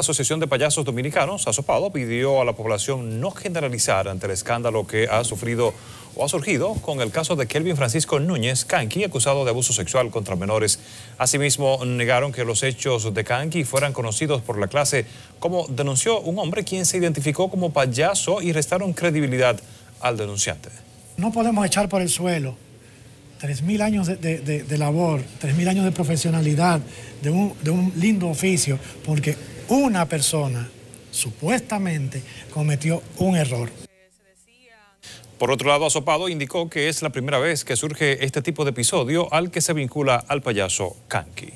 La Asociación de Payasos Dominicanos, Asopado, pidió a la población no generalizar ante el escándalo que ha sufrido o ha surgido con el caso de Kelvin Francisco Núñez Canqui, acusado de abuso sexual contra menores. Asimismo, negaron que los hechos de Canqui fueran conocidos por la clase, como denunció un hombre quien se identificó como payaso y restaron credibilidad al denunciante. No podemos echar por el suelo tres mil años de, de, de, labor, tres mil años de profesionalidad, de un, de un lindo oficio, porque una persona supuestamente cometió un error. Por otro lado, Asopado indicó que es la primera vez que surge este tipo de episodio al que se vincula al payaso Kanki.